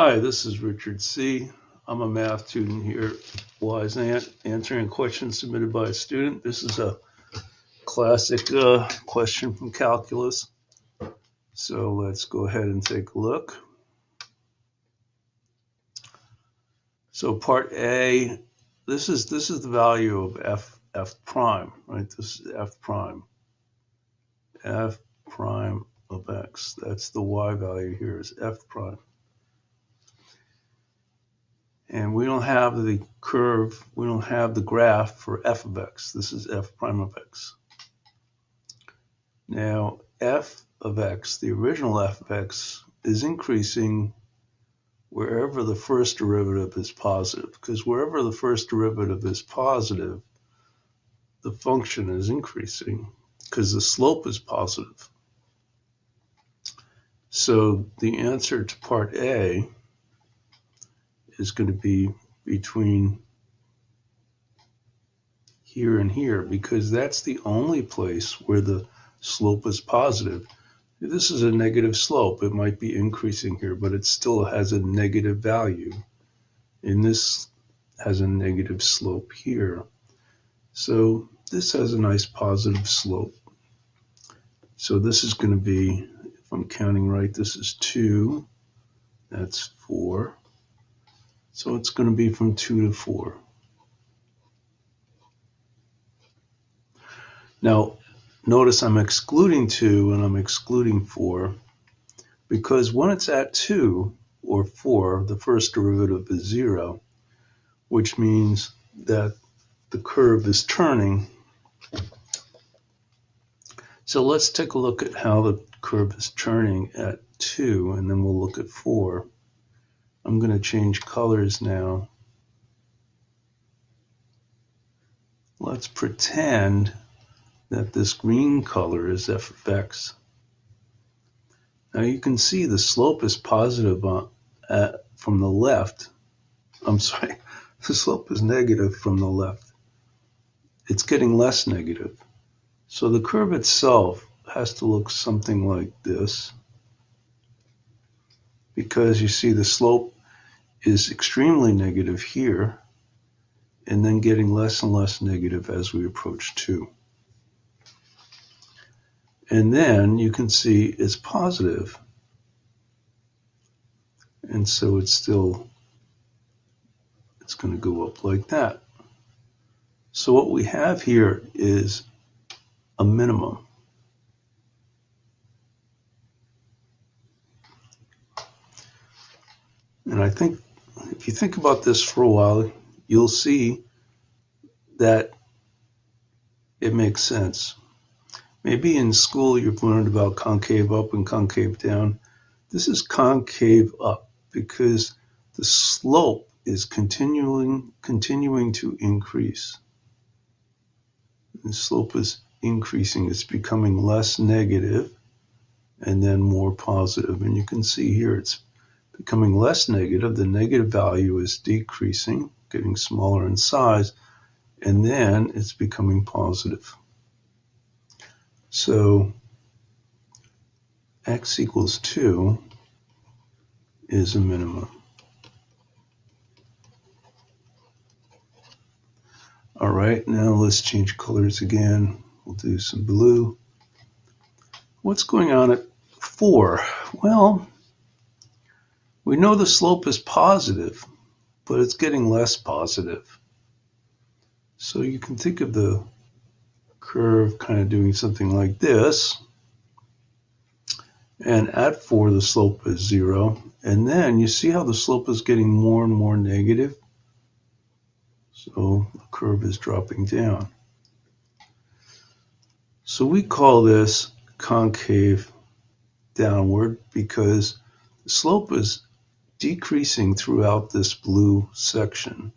Hi, this is Richard C. I'm a math student here at Wyzant, answering a question submitted by a student. This is a classic uh, question from calculus. So let's go ahead and take a look. So part A, this is this is the value of f f prime, right? This is f prime. f prime of x. That's the y value here is f prime. And we don't have the curve, we don't have the graph for f of x. This is f prime of x. Now, f of x, the original f of x, is increasing wherever the first derivative is positive, because wherever the first derivative is positive, the function is increasing because the slope is positive. So the answer to part A is going to be between here and here because that's the only place where the slope is positive. This is a negative slope. It might be increasing here, but it still has a negative value. And this has a negative slope here. So this has a nice positive slope. So this is going to be, if I'm counting right, this is 2. That's 4. So it's going to be from 2 to 4. Now, notice I'm excluding 2 and I'm excluding 4 because when it's at 2 or 4, the first derivative is 0, which means that the curve is turning. So let's take a look at how the curve is turning at 2, and then we'll look at 4. I'm going to change colors now. Let's pretend that this green color is f of x. Now you can see the slope is positive on, from the left. I'm sorry, the slope is negative from the left. It's getting less negative. So the curve itself has to look something like this because you see the slope is extremely negative here and then getting less and less negative as we approach 2. And then you can see it's positive. And so it's still, it's going to go up like that. So what we have here is a minimum. And I think if you think about this for a while, you'll see that it makes sense. Maybe in school you've learned about concave up and concave down. This is concave up because the slope is continuing continuing to increase. The slope is increasing, it's becoming less negative and then more positive. And you can see here it's becoming less negative. The negative value is decreasing, getting smaller in size, and then it's becoming positive. So x equals 2 is a minimum. All right, now let's change colors again. We'll do some blue. What's going on at 4? Well, we know the slope is positive, but it's getting less positive. So you can think of the curve kind of doing something like this. And at 4, the slope is 0. And then you see how the slope is getting more and more negative? So the curve is dropping down. So we call this concave downward because the slope is decreasing throughout this blue section.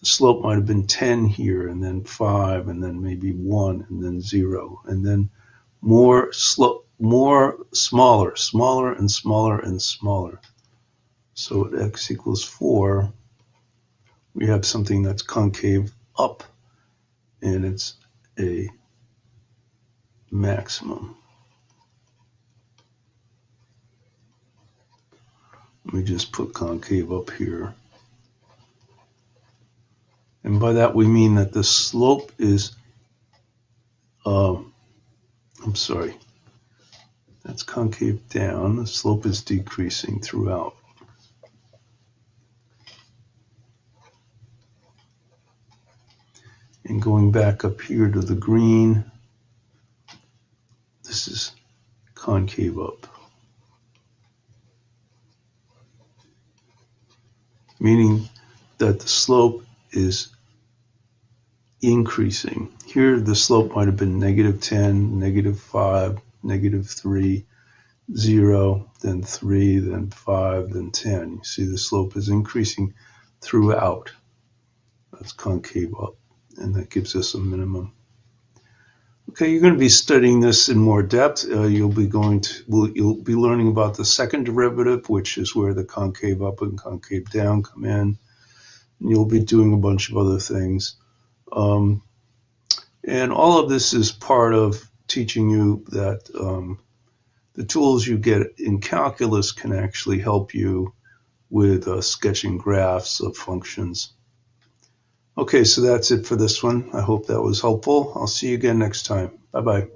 The slope might have been 10 here, and then 5, and then maybe 1, and then 0, and then more slope, more smaller, smaller and smaller and smaller. So at x equals 4, we have something that's concave up, and it's a maximum. Let me just put concave up here. And by that we mean that the slope is, uh, I'm sorry, that's concave down. The slope is decreasing throughout. And going back up here to the green, this is concave up. Meaning that the slope is increasing. Here the slope might have been negative 10, negative 5, negative 3, 0, then 3, then 5, then 10. You see the slope is increasing throughout. That's concave up, and that gives us a minimum. Okay, you're going to be studying this in more depth. Uh, you'll be going to, well, you'll be learning about the second derivative, which is where the concave up and concave down come in. And you'll be doing a bunch of other things. Um, and all of this is part of teaching you that um, the tools you get in calculus can actually help you with uh, sketching graphs of functions. Okay, so that's it for this one. I hope that was helpful. I'll see you again next time. Bye bye.